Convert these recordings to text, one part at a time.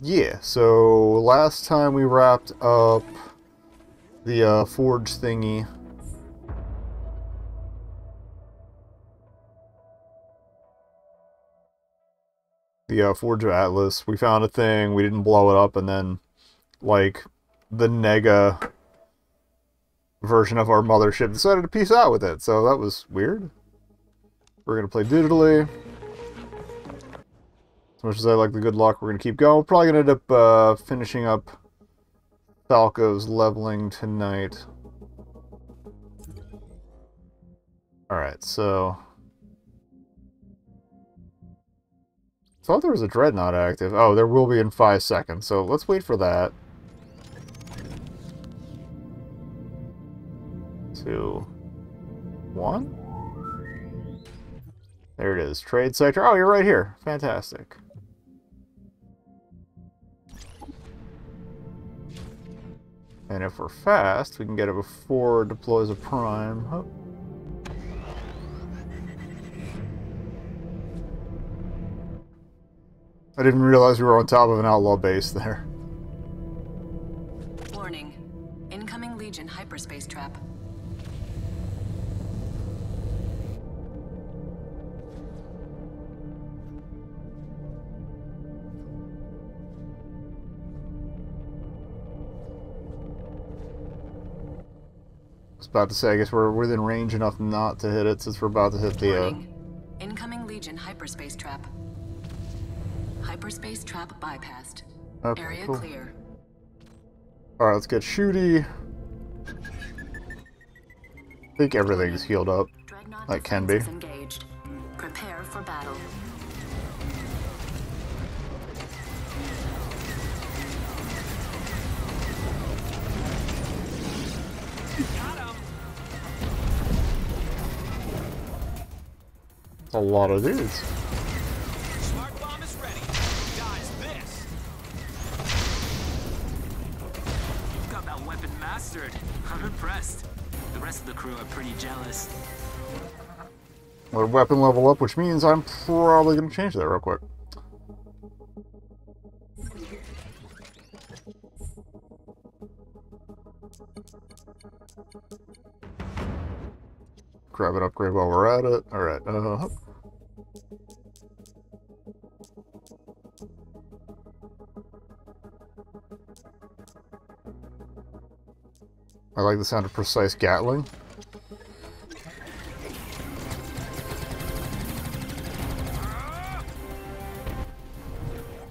yeah, so last time we wrapped up the uh, forge thingy. The uh, Forge of Atlas. We found a thing, we didn't blow it up, and then, like, the Nega version of our mothership decided to peace out with it, so that was weird. We're gonna play digitally. As much as I like the good luck, we're gonna keep going. We're probably gonna end up uh, finishing up Falco's leveling tonight. Alright, so... thought there was a Dreadnought active. Oh, there will be in five seconds, so let's wait for that. Two... One? There it is. Trade sector. Oh, you're right here. Fantastic. And if we're fast, we can get it before it deploys a prime. Oh. I didn't realize we were on top of an outlaw base there. Warning. Incoming Legion hyperspace trap. About to say, I guess we're within range enough not to hit it since we're about to hit the... Uh... Incoming Legion hyperspace trap. Hyperspace trap bypassed. Okay, Area cool. clear. Alright, let's get shooty. I think everything's healed up. Like can be. Engaged. Got that weapon mastered. I'm impressed. The rest of the crew are pretty jealous. Our weapon level up, which means I'm probably going to change that real quick. Grab an upgrade while we're at it. Alright, uh... I like the sound of precise Gatling.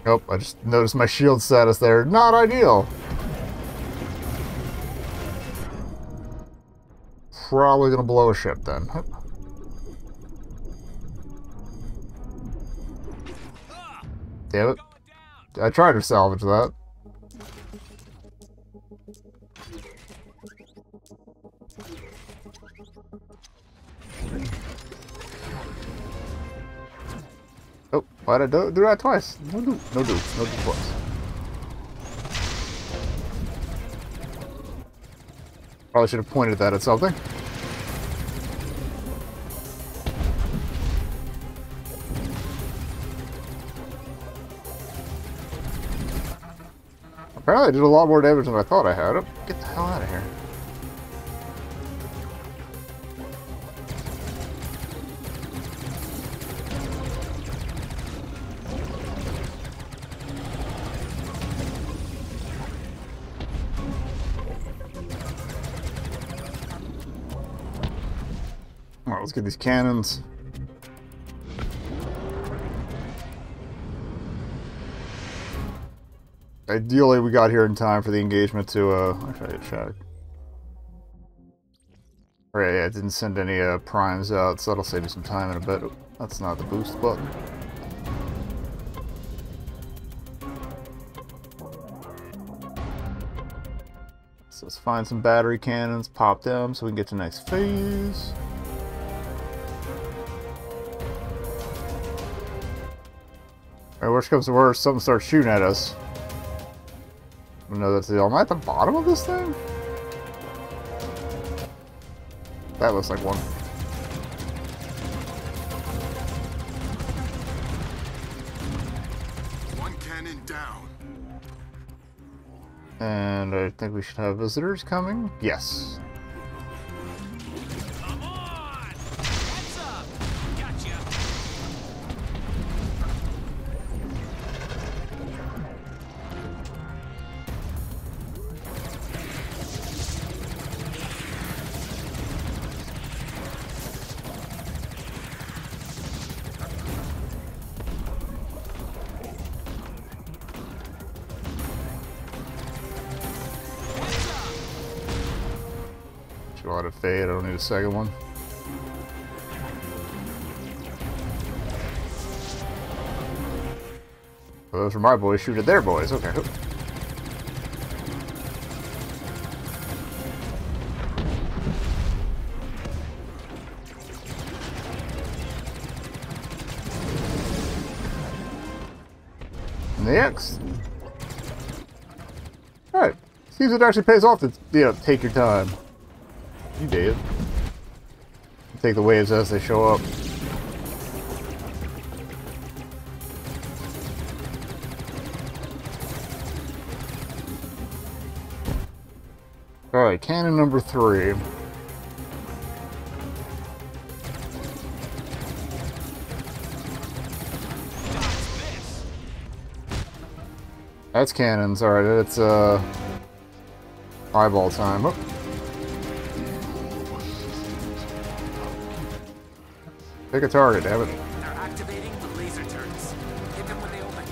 Nope, I just noticed my shield status there. Not ideal. Probably gonna blow a ship then. Damn it. I tried to salvage that. Oh, why'd I do, do that twice? No do, no do, no do twice. Probably should have pointed that at something. Apparently I did a lot more damage than I thought I had. Get the hell out of here. Get these cannons. Ideally, we got here in time for the engagement to, uh, actually, I check. Right, yeah, it didn't send any, uh, primes out, so that'll save me some time in a bit. That's not the boost button. So let's find some battery cannons, pop them so we can get to the next phase. Alright, worst comes to worst, something starts shooting at us. I know that's the Am I at the bottom of this thing? That looks like one. One cannon down. And I think we should have visitors coming. Yes. A second one. Oh, those are my boys. Shoot at their boys. Okay. Next. Alright. Seems it actually pays off to, you know, take your time. You did. Take the waves as they show up. Alright, cannon number three. That's cannons. Alright, it's uh eyeball time. Oh. Pick a target, damn it. They're activating the laser turrets. Hit them when they open.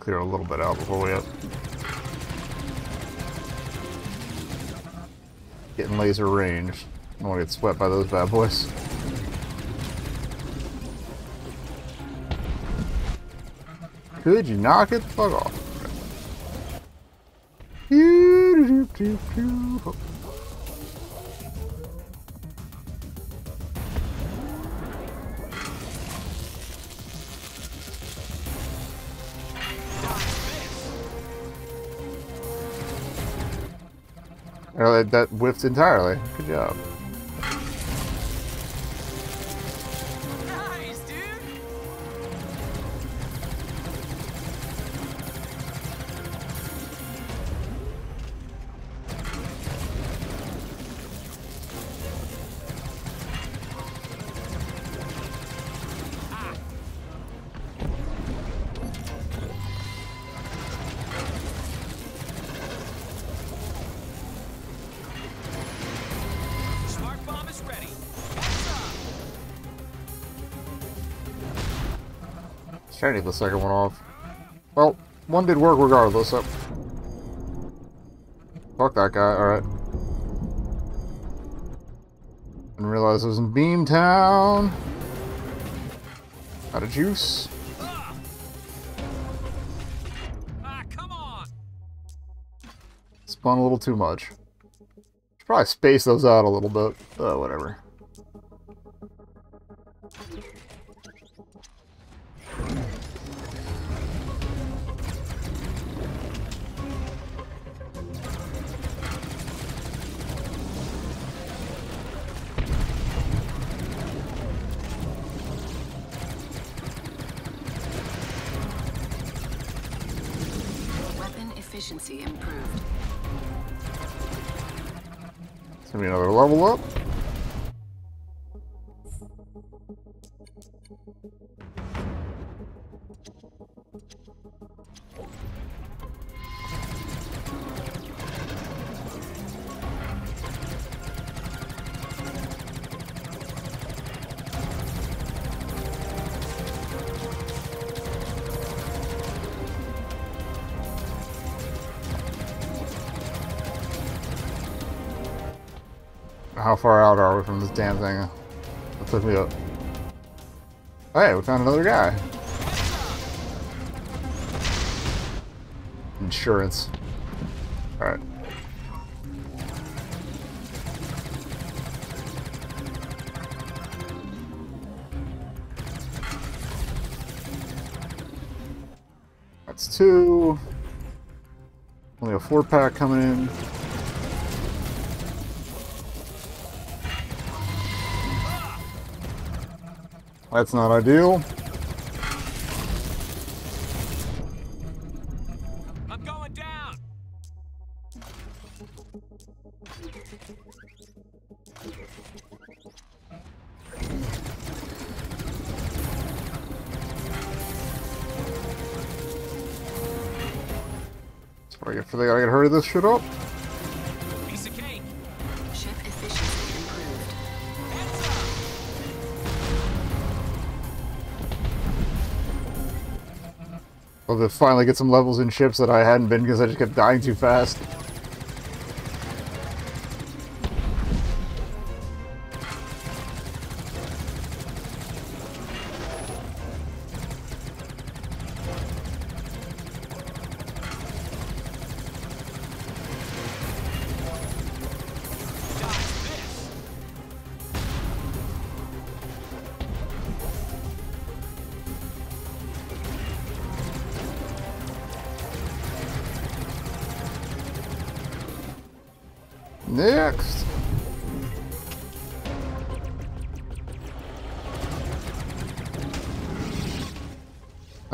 Clear a little bit out before we up. Getting laser range. I don't want to get swept by those bad boys. Could you knock it the fuck off? Oh, that- that whiffed entirely. Good job. Trying to get the second one off. Well, one did work regardless, so. Fuck that guy, alright. Didn't realize it was in Beamtown. Out of juice. Spun a little too much. Should probably space those out a little bit. Uh, whatever. Efficiency improved. It's gonna be another level up. How far out are we from this damn thing? Took me up. Hey, we found another guy. Insurance. Alright. That's two. Only a four pack coming in. That's not ideal. I'm going down. What I get for the I gotta hurry this shit up. To finally get some levels in ships that I hadn't been because I just kept dying too fast.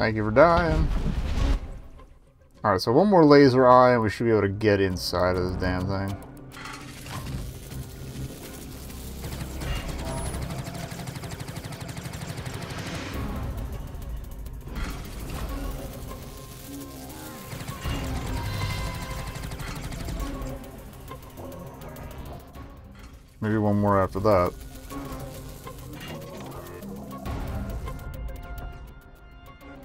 Thank you for dying. Alright, so one more laser eye and we should be able to get inside of this damn thing. Maybe one more after that.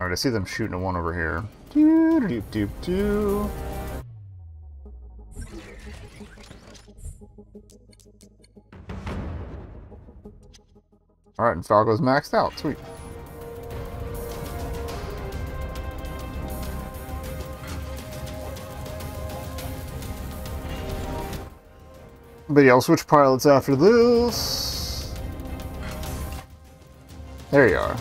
Alright, I see them shooting at one over here. Doo doop doop doo. Alright, and Falco's maxed out. Sweet. But yeah, I'll switch pilots after this. There you are.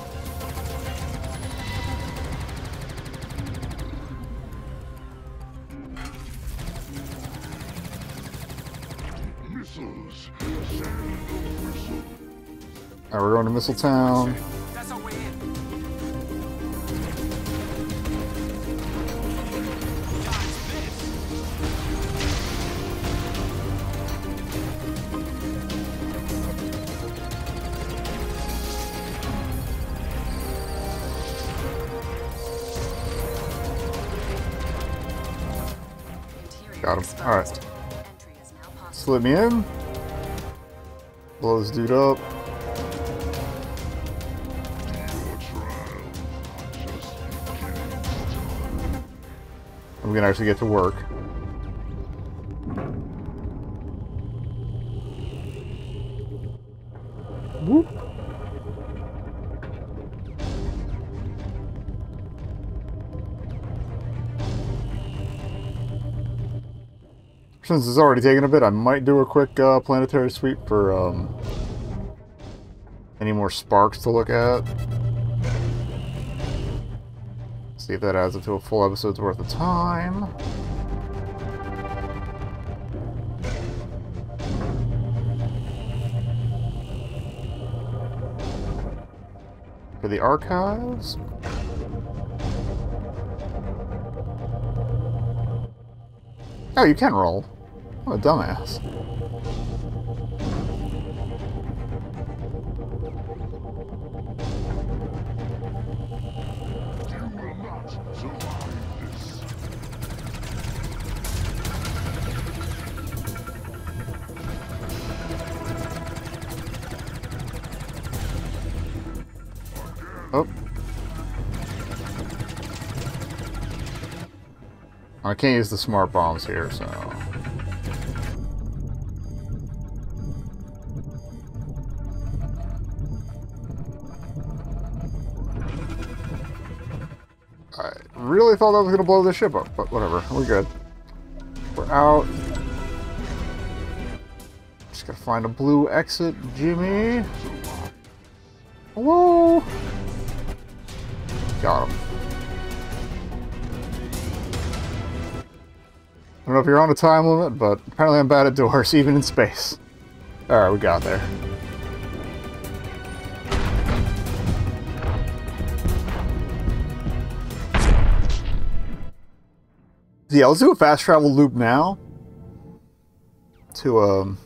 Interior Got him. Alright. Slip me in. Blow this dude up. We can actually get to work. Whoop. Since it's already taken a bit, I might do a quick uh, planetary sweep for um, any more sparks to look at. See if that adds up to a full episode's worth of time. For the archives. Oh, you can roll. What a dumbass. I can't use the smart bombs here, so... I really thought I was going to blow this ship up, but whatever. We're good. We're out. Just gotta find a blue exit, Jimmy. Hello? Got him. I don't know if you're on a time limit, but apparently I'm bad at doors, even in space. Alright, we got there. Yeah, let's do a fast travel loop now. To, um...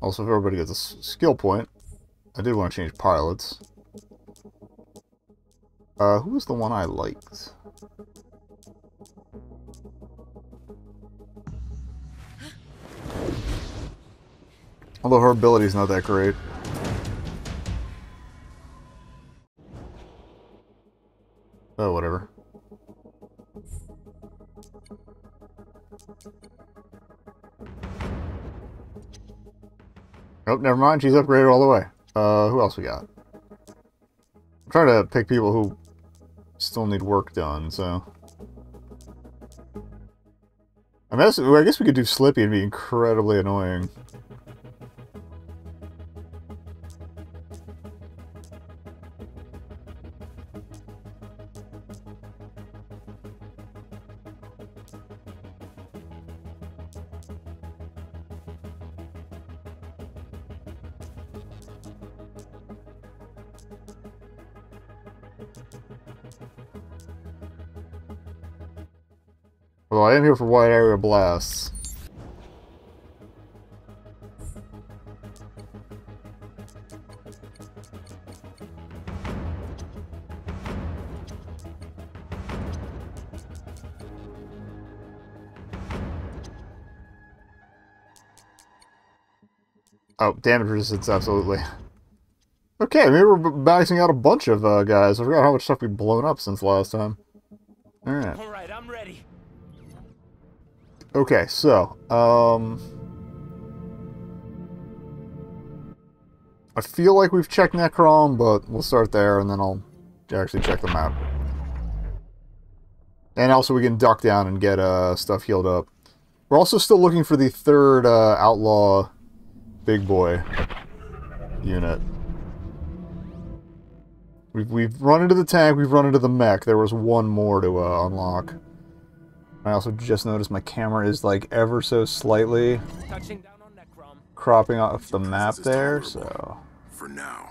Also, if everybody gets a skill point, I did want to change pilots. Uh, who was the one I liked? Although her ability's not that great. Oh, whatever. Oh, never mind. She's upgraded all the way. Uh, who else we got? I'm trying to pick people who still need work done, so... I, mean, I guess we could do Slippy and be incredibly annoying. Well, I am here for wide area blasts. Oh, damage resistance, absolutely. Okay, maybe we're balancing out a bunch of uh, guys. I forgot how much stuff we've blown up since last time. Alright. Okay, so, um... I feel like we've checked Necrom, but we'll start there, and then I'll actually check the map. And also we can duck down and get uh, stuff healed up. We're also still looking for the third uh, Outlaw Big Boy unit. We've, we've run into the tank, we've run into the mech. There was one more to uh, unlock. I also just noticed my camera is like ever so slightly Touching down on Necrom. cropping off the map there, so For now.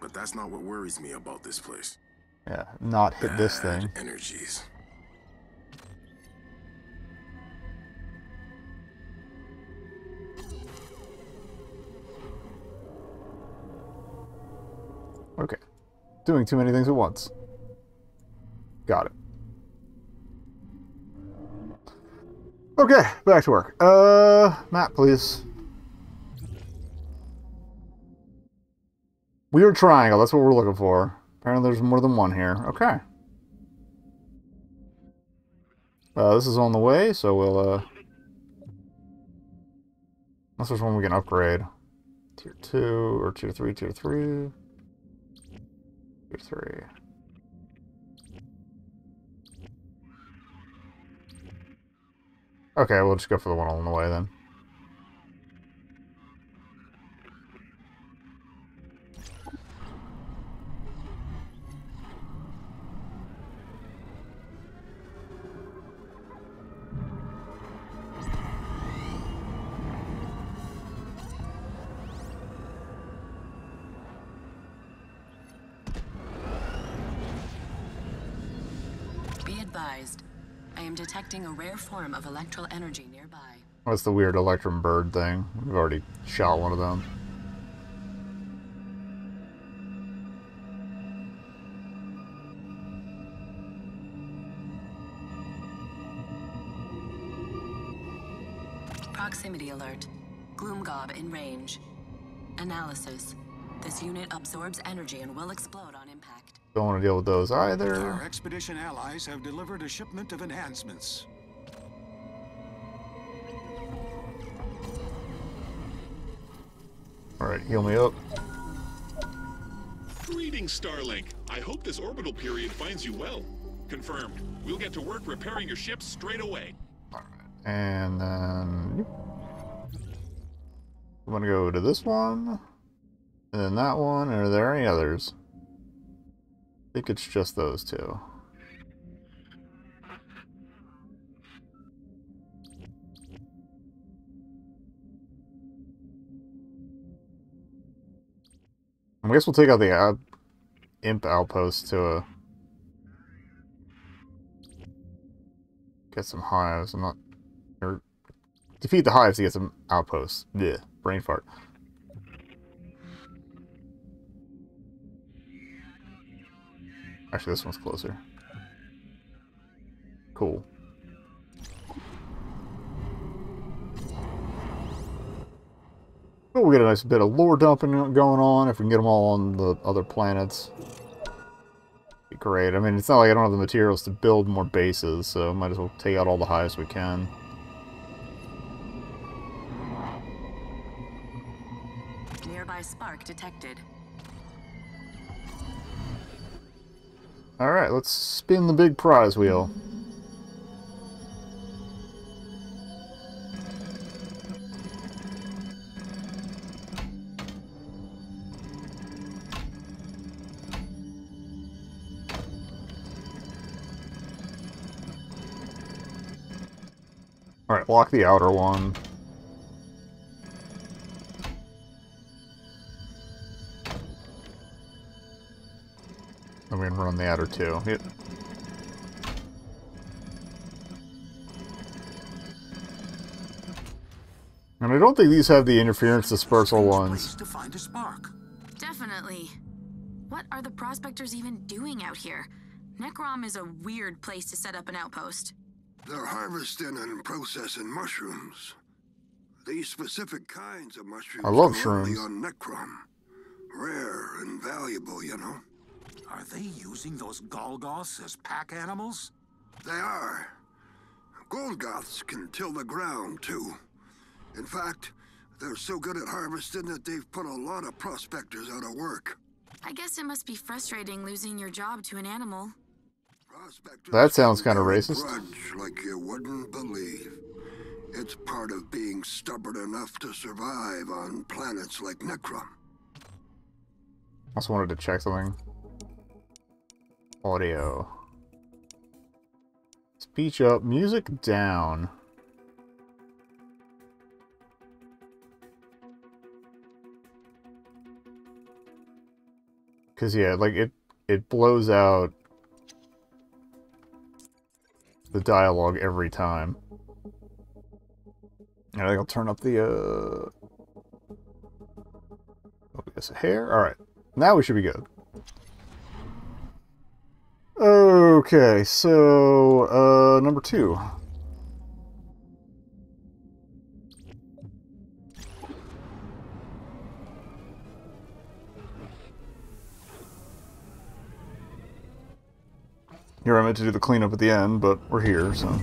But that's not what worries me about this place. yeah, not hit this thing. Energies. Okay. Doing too many things at once. Got it. Okay, back to work. Uh, map, please. Weird triangle, that's what we're looking for. Apparently there's more than one here. Okay. Uh, this is on the way, so we'll, uh... Unless there's one we can upgrade. Tier 2, or Tier 3, Tier 3. Tier 3. Okay, we'll just go for the one on the way then. Detecting a rare form of electral energy nearby. What's the weird Electrum Bird thing? We've already shot one of them. Proximity alert. Gloomgob in range. Analysis. This unit absorbs energy and will explode. Don't want to deal with those either. Our expedition allies have delivered a shipment of enhancements. Alright, heal me up. Greetings, Starlink. I hope this orbital period finds you well. Confirmed. We'll get to work repairing your ship straight away. And then... I'm gonna go to this one. And then that one. Are there any others? I think it's just those two. I guess we'll take out the uh, imp outpost to a get some hives. I'm not... Or defeat the hives to get some outposts. Yeah, brain fart. Actually, this one's closer. Cool. But we get a nice bit of lore dumping going on if we can get them all on the other planets. Great. I mean, it's not like I don't have the materials to build more bases, so might as well take out all the highest we can. Nearby spark detected. Alright, let's spin the big prize wheel. Alright, lock the outer one. Then we the outer two. Yep. And I don't think these have the interference dispersal ones. to find a spark. Definitely. What are the prospectors even doing out here? Necrom is a weird place to set up an outpost. They're harvesting and processing mushrooms. These specific kinds of mushrooms I love come shrooms. on Necrom. Rare and valuable, you know. Are they using those Golgoths as pack animals? They are. Golgoths can till the ground, too. In fact, they're so good at harvesting that they've put a lot of prospectors out of work. I guess it must be frustrating losing your job to an animal. Prospectors That sounds kinda racist. Grudge like you wouldn't believe. It's part of being stubborn enough to survive on planets like Necrom. I Also wanted to check something. Audio. Speech up, music down. Cause yeah, like it it blows out the dialogue every time. I think I'll turn up the uh oh, a hair? Alright. Now we should be good. Okay, so uh number two. Here I meant to do the cleanup at the end, but we're here, so.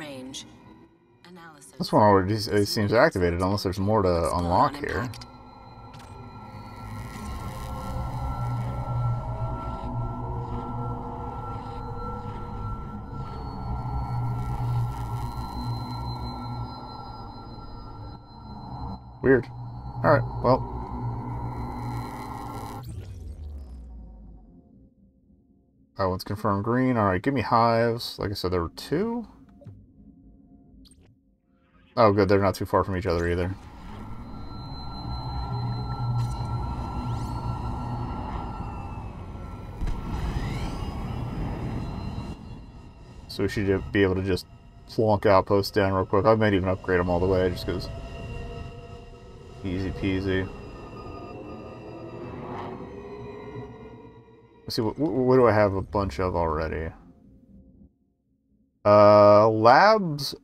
Range. Analysis. This one already seems activated, unless there's more to unlock here. Weird. Alright, well. That one's confirmed green. Alright, give me hives. Like I said, there were two. Oh, good. They're not too far from each other either. So we should be able to just plonk outposts down real quick. I might even upgrade them all the way just because easy peasy. Let's see, what, what do I have a bunch of already? Uh, labs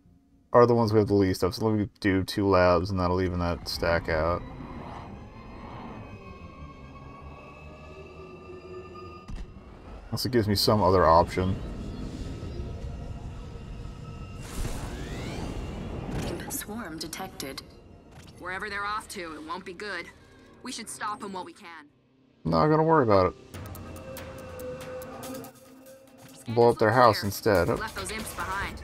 are the ones we have the least of, so let me do two labs and that'll even that stack out. Also gives me some other option. Swarm detected. Wherever they're off to, it won't be good. We should stop them while we can. Not gonna worry about it. Blow up their house instead. Left those imps behind.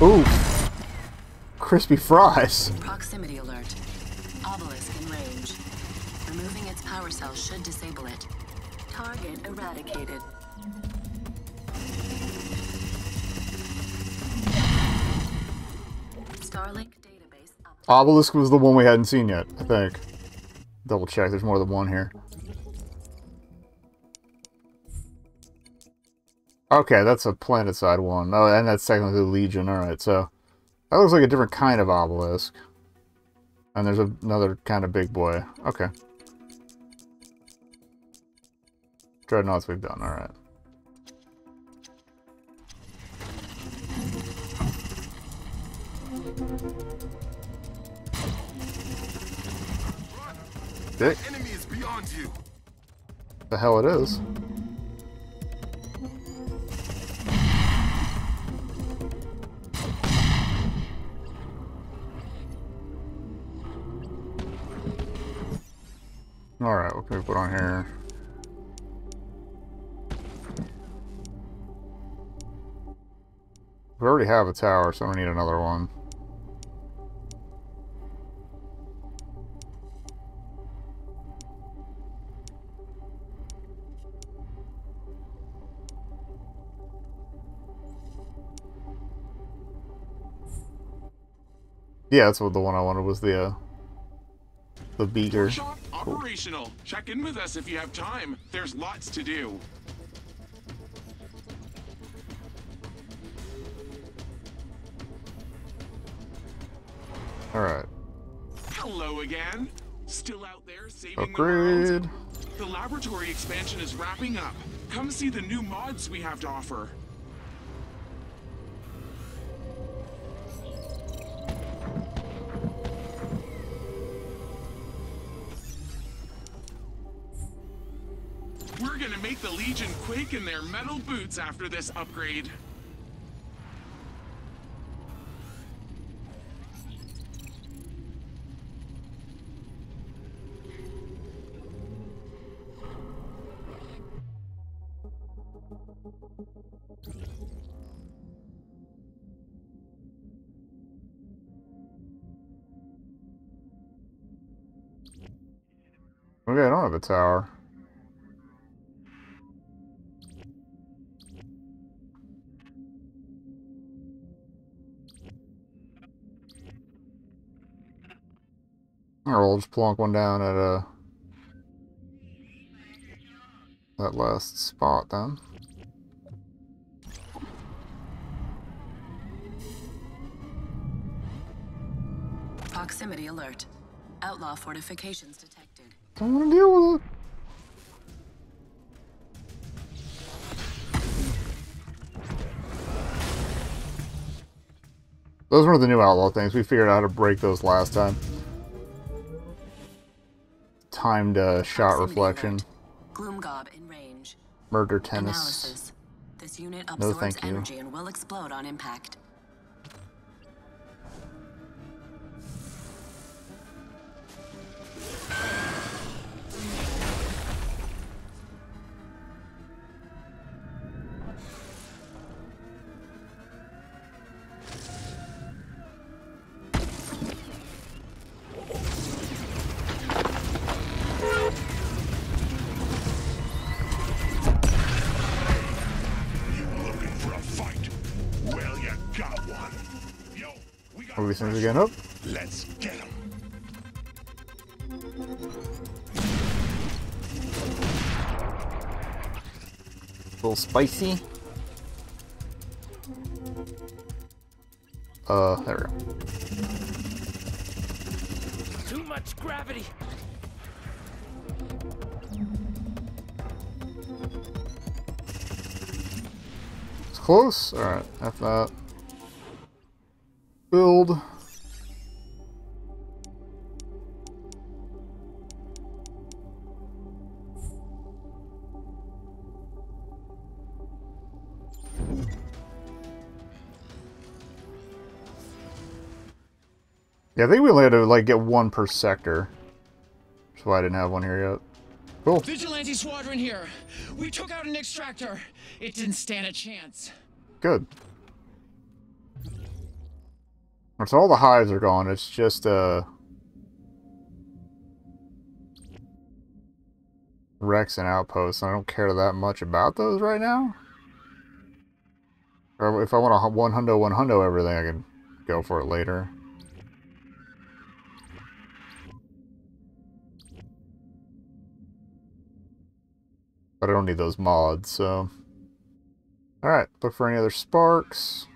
Ooh. Crispy fries. Proximity alert. Obelisk in range. Removing its power cell should disable it. Target eradicated. Starlink database. Obelisk was the one we hadn't seen yet, I think. Double check, there's more than one here. Okay, that's a planet side one. Oh, and that's technically the Legion. Alright, so that looks like a different kind of obelisk. And there's another kind of big boy. Okay. Dreadnoughts we've done, alright. Dick. Enemy is beyond you. The hell it is. Alright, what can we put on here? We already have a tower, so we need another one. Yeah, that's what the one I wanted was the uh, the beaker. Operational. Check in with us if you have time. There's lots to do. All right. Hello again. Still out there saving the Upgrade. world? The laboratory expansion is wrapping up. Come see the new mods we have to offer. In their metal boots after this upgrade. Okay, I don't have a tower. We'll just plonk one down at uh that last spot then. Proximity alert. Outlaw fortifications detected. Don't want to deal with it. Those were the new outlaw things. We figured out how to break those last time. Timed uh, shot reflection. Gloomgob in range. Murder tennis. Analysis. This unit No, thank you. energy and will explode on impact. We got Are we things up? Let's get him. A little spicy. Uh, there we go. Too much gravity. It's close. Alright, after that. Build. Yeah, I think we only had to like get one per sector. That's why I didn't have one here yet. Cool. Vigilante squadron here. We took out an extractor. It didn't stand a chance. Good. Once all the hives are gone, it's just uh wrecks and outposts. I don't care that much about those right now. Or if I want a one hundo one hundo everything, I can go for it later. But I don't need those mods, so. Alright, look for any other sparks.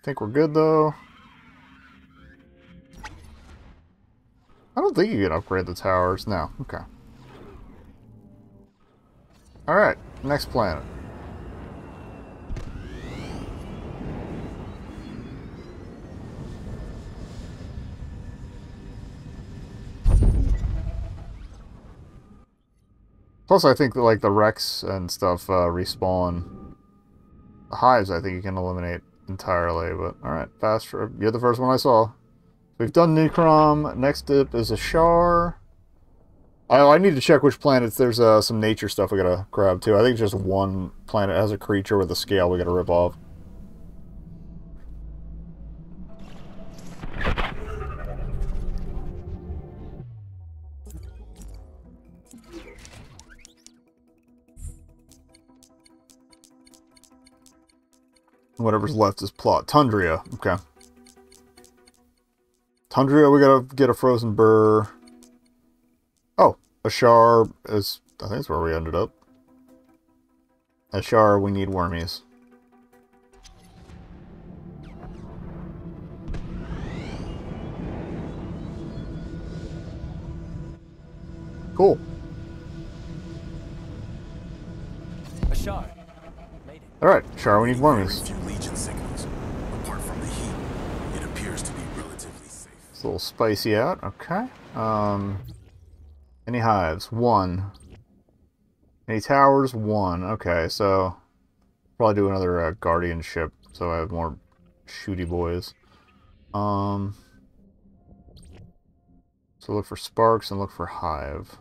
I think we're good though. I don't think you can upgrade the towers. No, okay. Alright, next planet. Plus, I think like, the wrecks and stuff uh, respawn. The hives, I think you can eliminate entirely, but alright, fast. You're the first one I saw. We've done Necrom. Next dip is Ashar. I, I need to check which planets. There's uh, some nature stuff we gotta grab, too. I think just one planet has a creature with a scale we gotta rip off. Whatever's left is plot. Tundria. Okay. Tundria, we gotta get a frozen burr. Oh, Ashar is... I think that's where we ended up. Ashar, we need wormies. Cool. Ashar. Alright, Ashar, we need wormies. Few Legion signals. Apart from the heat, it appears to be relatively safe. It's a little spicy out. Okay. Um, any hives? One. Any towers? One. Okay, so probably do another uh, guardian ship so I have more shooty boys. Um, so look for sparks and look for hive.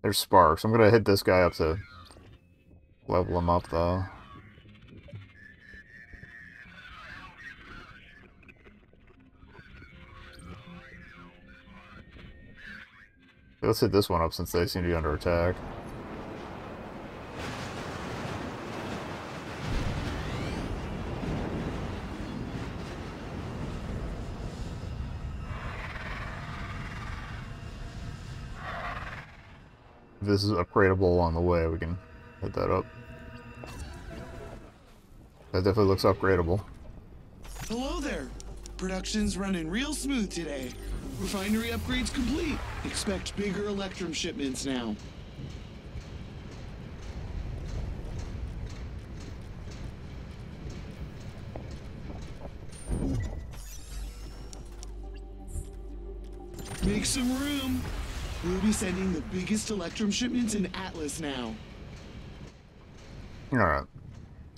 There's sparks. I'm gonna hit this guy up to level him up though. Let's hit this one up since they seem to be under attack. If this is upgradable along the way, we can hit that up. That definitely looks upgradable. Hello there. Production's running real smooth today. Refinery upgrades complete. Expect bigger Electrum shipments now. Make some room. We'll be sending the biggest Electrum shipments in Atlas now. Alright.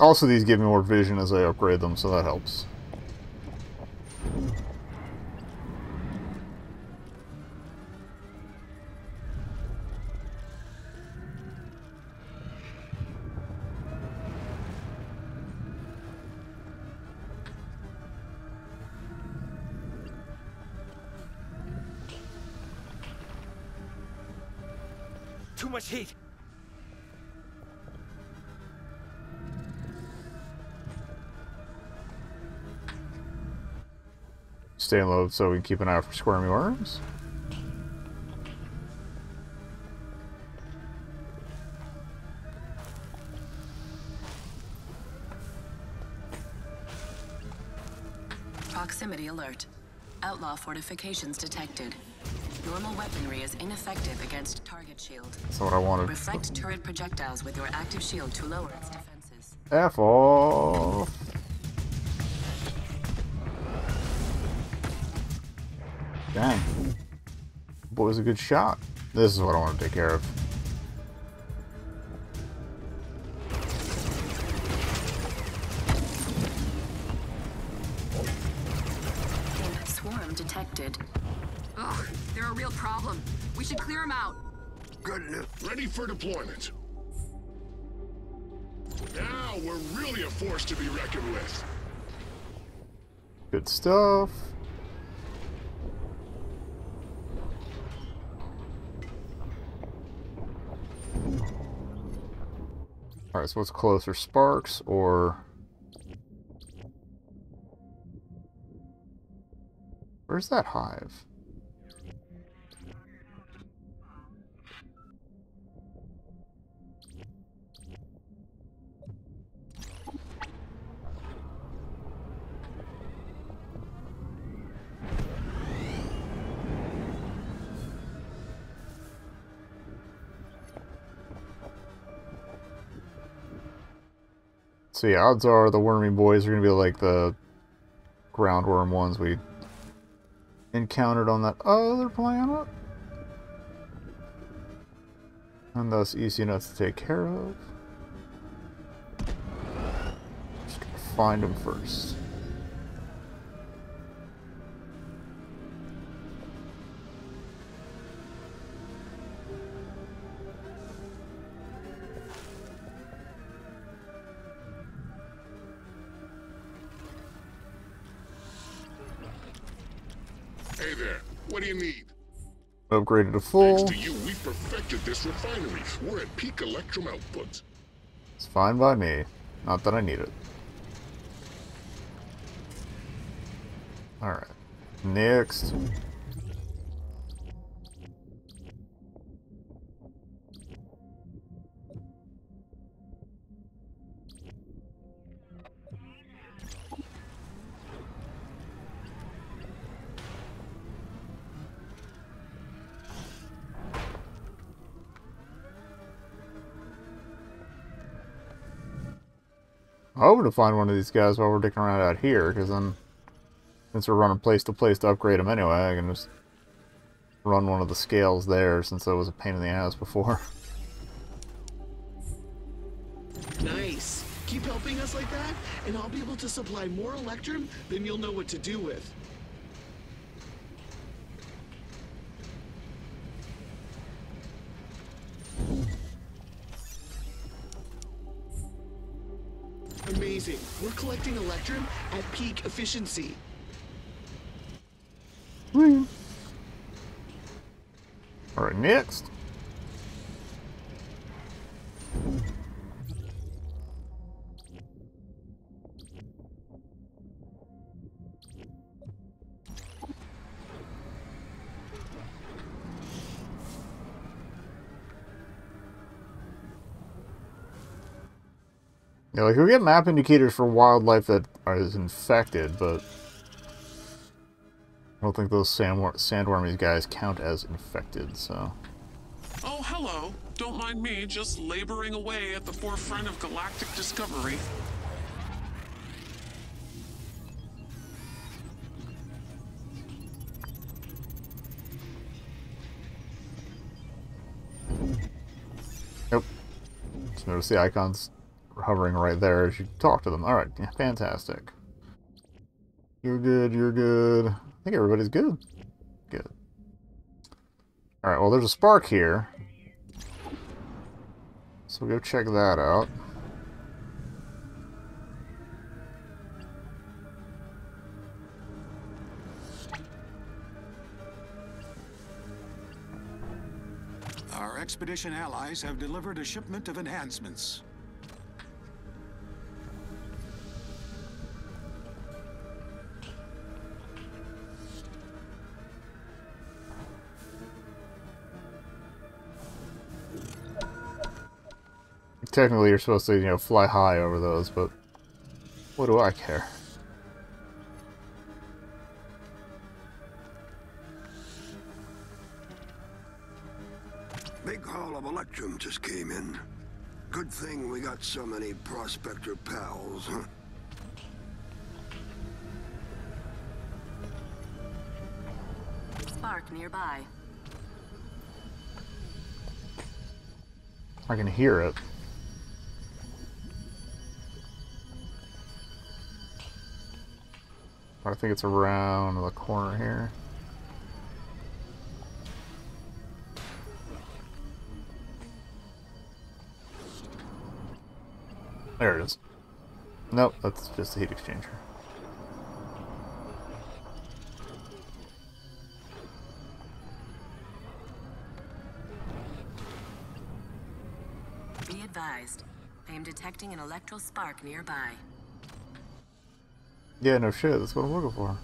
Also, these give me more vision as I upgrade them, so that helps. Too much heat. Stay low so we can keep an eye out for squirmy worms. Proximity alert. Outlaw fortifications detected. Normal weaponry is ineffective against target shield. That's what I wanted. Reflect turret projectiles with your active shield to lower its defenses. F off. Dang. Boy's a good shot. This is what I want to take care of. Alright, so what's closer, Sparks or... Where's that hive? So yeah, odds are the wormy boys are going to be like the groundworm ones we encountered on that other planet. And thus easy enough to take care of. Just find them first. Upgraded to full. Thanks to you, we've perfected this refinery. We're at peak electrum output. It's fine by me. Not that I need it. Alright. Next. I'm hoping to find one of these guys while we're dicking around out here, because then, since we're running place to place to upgrade them anyway, I can just run one of the scales there, since that was a pain in the ass before. Nice. Keep helping us like that, and I'll be able to supply more Electrum than you'll know what to do with. Collecting Electrum at peak efficiency. Alright, next. Like we get map indicators for wildlife that is infected, but I don't think those sandwor sandwormies guys count as infected, so. Oh, hello. Don't mind me, just laboring away at the forefront of galactic discovery. Yep. Just notice the icons hovering right there as you talk to them. Alright, yeah, fantastic. You're good, you're good. I think everybody's good. Good. Alright, well there's a spark here. So we'll go check that out. Our expedition allies have delivered a shipment of enhancements. Technically you're supposed to, you know, fly high over those, but what do I care? Big haul of Electrum just came in. Good thing we got so many prospector pals, huh? Spark nearby. I can hear it. Think it's around the corner here. There it is. Nope, that's just a heat exchanger. Be advised. I am detecting an electral spark nearby. Yeah, no shit. That's what I'm looking for.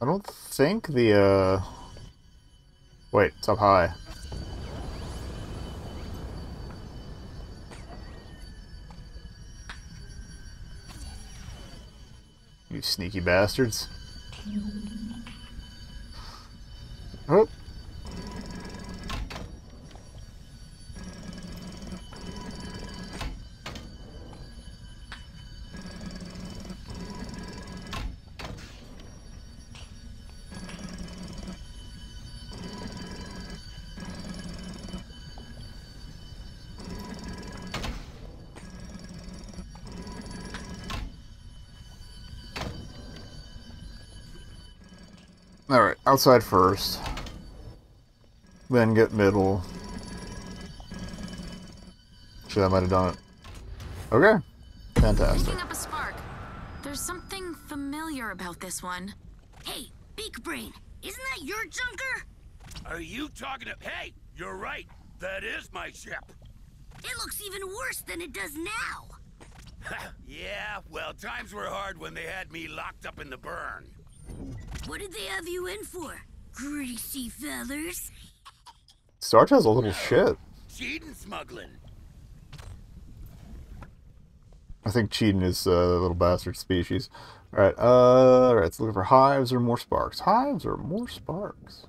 I don't think the, uh... Wait, it's up high. You sneaky bastards. Alright, outside first. Then get middle. Actually, I might have done it. Okay. Fantastic. Picking up a spark. There's something familiar about this one. Hey, Beak Brain, isn't that your junker? Are you talking to... Hey, you're right. That is my ship. It looks even worse than it does now. yeah, well, times were hard when they had me locked up in the burn. What did they have you in for? Greasy feathers? Starch has a little shit. Cheating smuggling. I think cheating is uh, a little bastard species. Alright, uh, alright, let's look for hives or more sparks. Hives or more sparks?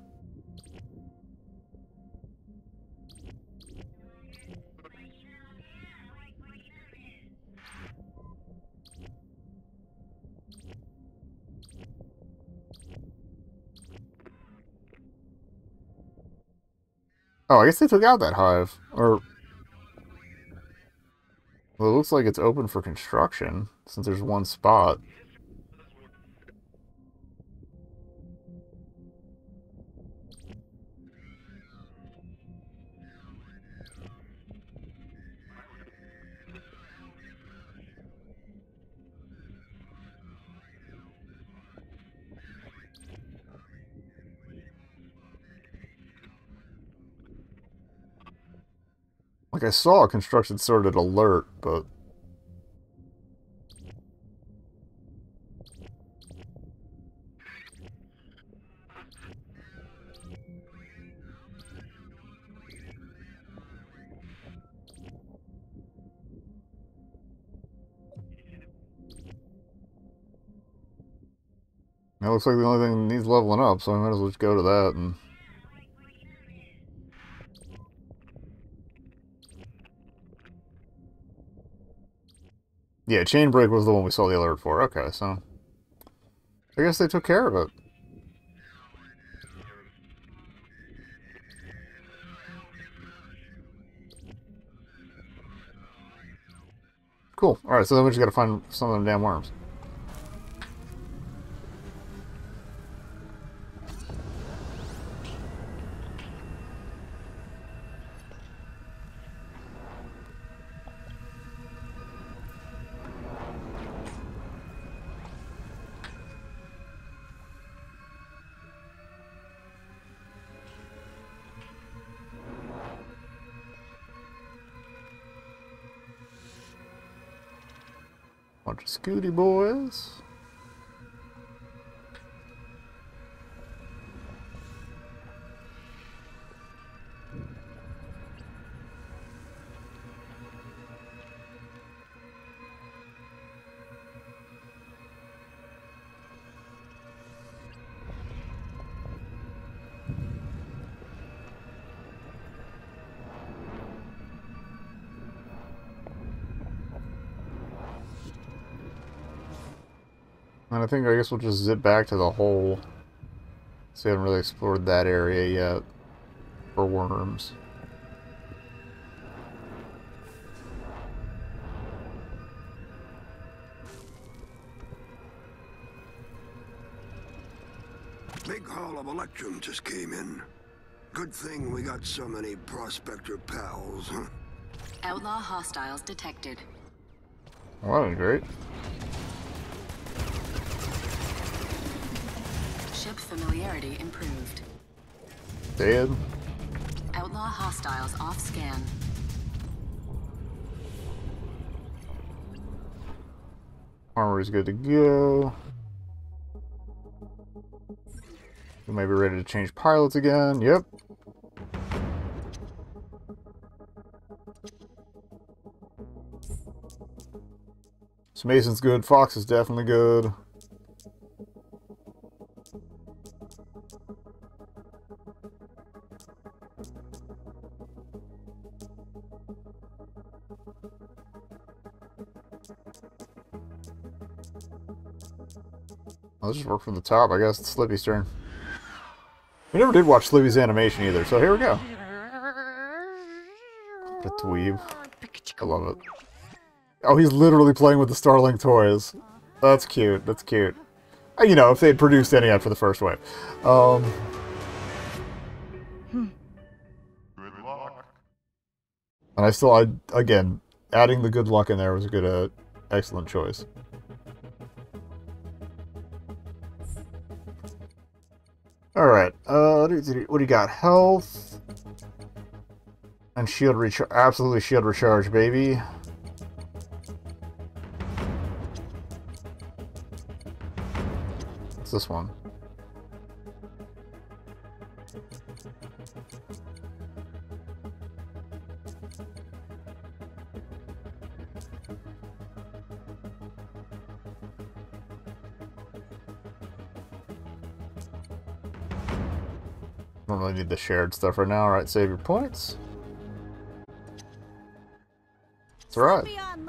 Oh, I guess they took out that hive. Or... Well, it looks like it's open for construction, since there's one spot. Like I saw a construction sorted alert, but It looks like the only thing that needs leveling up, so I might as well just go to that and Yeah, chain break was the one we saw the alert for. Okay, so I guess they took care of it. Cool. Alright, so then we just gotta find some of them damn worms. And I think I guess we'll just zip back to the hole. So we haven't really explored that area yet for worms. Big haul of Electrum just came in. Good thing we got so many prospector pals, huh? Outlaw hostiles detected. Well, that was great. Ship familiarity improved. Dead. Outlaw hostiles off scan. Armor is good to go. We may be ready to change pilots again. Yep. So Mason's good. Fox is definitely good. I'll just work from the top. I guess it's Slippy's turn. We never did watch Slippy's animation either, so here we go. The dweeb. I love it. Oh, he's literally playing with the Starlink toys. That's cute. That's cute. Uh, You know, if they had produced any after the first wave. Um, and I still, I again, adding the good luck in there was a good, uh, excellent choice. Alright, uh, what do you- got? Health. And shield recharge. Absolutely shield recharge, baby. What's this one? The shared stuff right now. Alright, save your points. That's online.